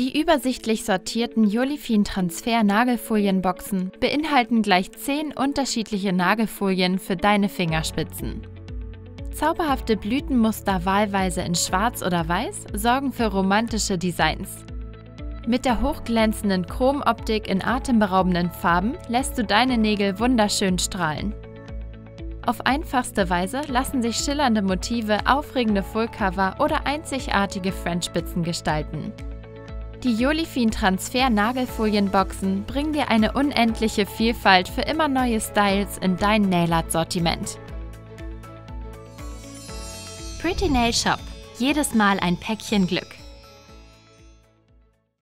Die übersichtlich sortierten Jolifin Transfer Nagelfolienboxen beinhalten gleich 10 unterschiedliche Nagelfolien für deine Fingerspitzen. Zauberhafte Blütenmuster wahlweise in Schwarz oder Weiß sorgen für romantische Designs. Mit der hochglänzenden Chromoptik in atemberaubenden Farben lässt du deine Nägel wunderschön strahlen. Auf einfachste Weise lassen sich schillernde Motive, aufregende Fullcover oder einzigartige Frenchspitzen gestalten. Die Jolifin Transfer Nagelfolienboxen bringen dir eine unendliche Vielfalt für immer neue Styles in dein Nailart-Sortiment. Pretty Nail Shop. Jedes Mal ein Päckchen Glück.